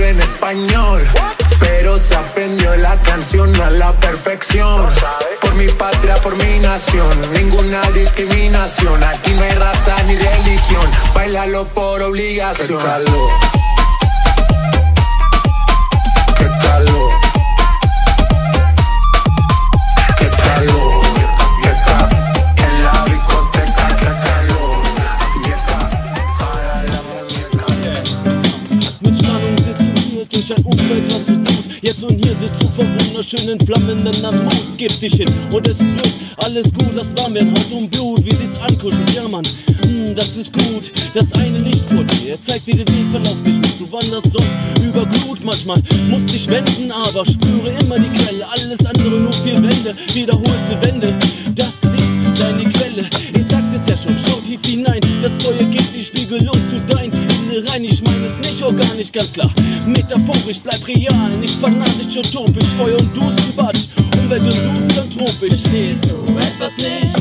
en español. Pero se aprendió la canción a la perfección. Por mi patria, por mi nación, ninguna discriminación. Aquí no hay raza ni religión. Bailalo por obligación. Durch ein Umfeld hast du Wut. Jetzt und hier sitzt du vor wunderschönen flammenden am Mut. Gib dich hin und es wird alles gut, das war mir Haut und Blut, wie sich's ankuschelt. Ja, Mann, hm, das ist gut. Das eine Licht vor dir zeigt dir den Weg, nicht. Du wanderst sonst über Glut. Manchmal musst dich wenden, aber spüre immer die Quelle. Alles andere nur vier Wände, wiederholte Wände. Das Licht, deine Quelle. Ich sagte es ja schon, schau tief hinein. Das Feuer gibt die Spiegelung zu dein Innere rein. Ich auch gar nicht ganz klar. Metaphorisch bleib real, nicht fanatisch utopisch, Feuer und Dusel, Batsch, Umwelt und du philanthropisch. Verstehst du etwas nicht?